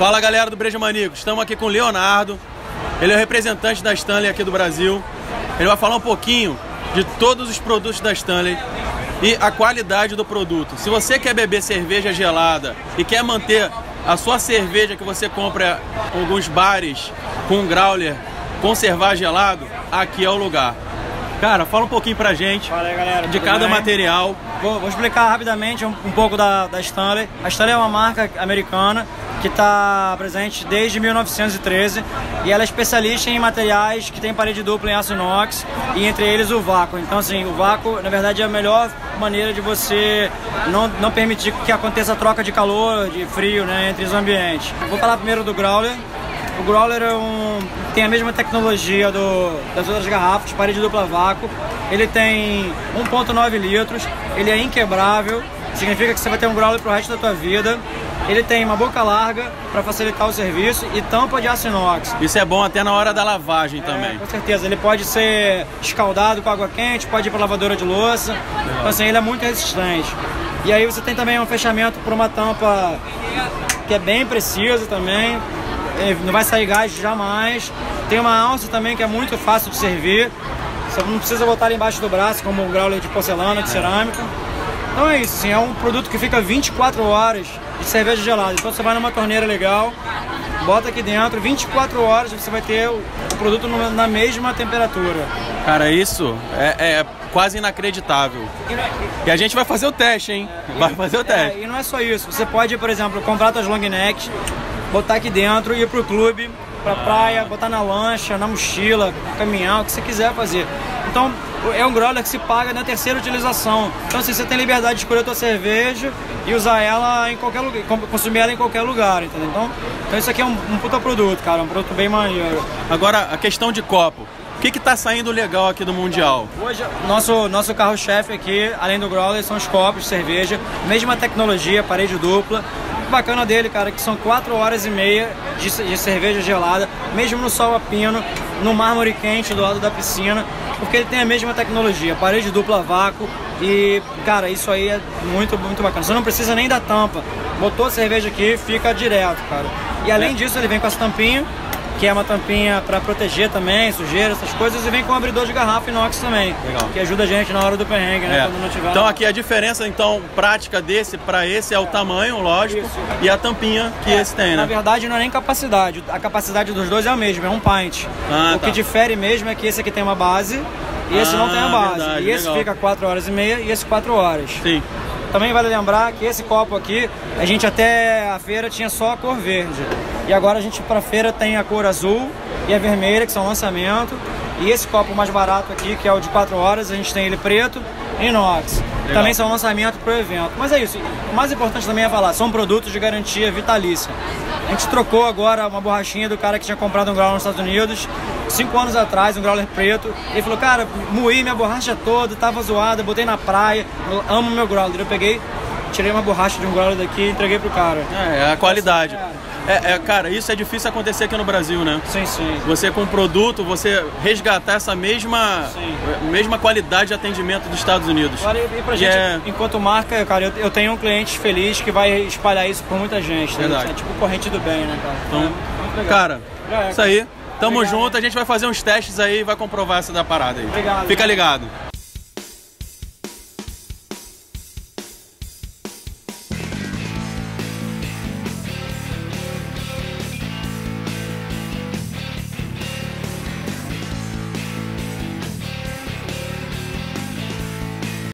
Fala galera do Breja Manico, estamos aqui com o Leonardo, ele é o representante da Stanley aqui do Brasil. Ele vai falar um pouquinho de todos os produtos da Stanley e a qualidade do produto. Se você quer beber cerveja gelada e quer manter a sua cerveja que você compra em alguns bares com um growler conservar gelado, aqui é o lugar. Cara, fala um pouquinho pra gente Fala aí, galera, de cada bem? material. Vou, vou explicar rapidamente um, um pouco da, da Stanley. A Stanley é uma marca americana que está presente desde 1913 e ela é especialista em materiais que tem parede dupla em aço inox e entre eles o vácuo. Então assim, o vácuo na verdade é a melhor maneira de você não, não permitir que aconteça troca de calor, de frio né, entre os ambientes. Vou falar primeiro do Growler. O Growler é um, tem a mesma tecnologia do, das outras garrafas, parede dupla vácuo. Ele tem 1.9 litros, ele é inquebrável, significa que você vai ter um Growler pro resto da tua vida. Ele tem uma boca larga para facilitar o serviço e tampa de aço inox. Isso é bom até na hora da lavagem também. É, com certeza, ele pode ser escaldado com água quente, pode ir para lavadora de louça. Então assim, ele é muito resistente. E aí você tem também um fechamento por uma tampa que é bem precisa também. É, Não vai sair gás jamais. Tem uma alça também que é muito fácil de servir. Você não precisa botar embaixo do braço, como um growler de porcelana, de cerâmica. Então é isso, é um produto que fica 24 horas de cerveja gelada. Então você vai numa torneira legal, bota aqui dentro, 24 horas você vai ter o produto na mesma temperatura. Cara, isso é, é quase inacreditável. E não é- E a gente vai fazer o teste, hein? Vai fazer o É, teste. e não é só isso. Você pode, por exemplo, comprar suas long necks, botar aqui dentro, ir pro clube, pra praia, botar na lancha, na mochila, caminhar, o que você quiser fazer. Então, é um growler que se paga na terceira utilização. Então, assim, você tem liberdade de escolher a tua cerveja e usar ela em qualquer lugar, consumir ela em qualquer lugar, entendeu? Então, então isso aqui é um, um puta produto, cara, um produto bem maneiro. Agora, a questão de copo. O que que tá saindo legal aqui do Mundial? Hoje, nosso, nosso carro-chefe aqui, além do growler, são os copos de cerveja, mesma tecnologia, parede dupla. Bacana dele, cara, é que são 4 horas e meia de, de cerveja gelada, mesmo no sol a pino, no mármore quente do lado da piscina, porque ele tem a mesma tecnologia, parede dupla vácuo e, cara, isso aí é muito, muito bacana. Você não precisa nem da tampa, botou a cerveja aqui, fica direto, cara. E além disso, ele vem com essa tampinha, que é uma tampinha para proteger também, sujeira, essas coisas, e vem com um abridor de garrafa inox também, Legal. que ajuda a gente na hora do perrengue, né? É. Quando não tiver Então aqui a diferença então prática desse para esse é o tamanho, lógico, Isso. e a tampinha que esse tem, Na né? verdade, não é nem capacidade, a capacidade dos dois é a mesma, é um pint. Ah, o tá. que difere mesmo é que esse aqui tem uma base e esse não tem a Ah, base. verdade, e esse legal. fica 4 horas e meia e esse 4 horas. Sim. Também vale lembrar que esse copo aqui, a gente até a feira tinha só a cor verde. E agora a gente pra feira tem a cor azul e a vermelha, que são lançamento. E esse copo mais barato aqui, que é o de 4 horas, a gente tem ele preto e inox. Também são lançamento pro evento. Mas é isso. O mais importante também é falar, são produtos de garantia vitalícia. A gente trocou agora uma borrachinha do cara que tinha comprado um growler nos Estados Unidos, cinco anos atrás, um growler preto. Ele falou, cara, moí minha borracha toda, tava zoada, botei na praia, eu amo meu growler. Eu peguei, tirei uma borracha de um growler daqui e entreguei pro cara. É, é a qualidade. É, é, cara, isso é difícil acontecer aqui no Brasil, né? Sim, sim. Você com um produto, você resgatar essa mesma, Sim. mesma qualidade de atendimento dos Estados Unidos. Agora, e pra E gente, é- enquanto marca, cara, eu, eu tenho um cliente feliz que vai espalhar isso por muita gente. né? Verdade. É tipo corrente do bem, né, cara? Então, É cara, é, isso aí. Tamo Obrigado. junto, a gente vai fazer uns testes aí e vai comprovar essa da parada aí. Obrigado. Fica ligado.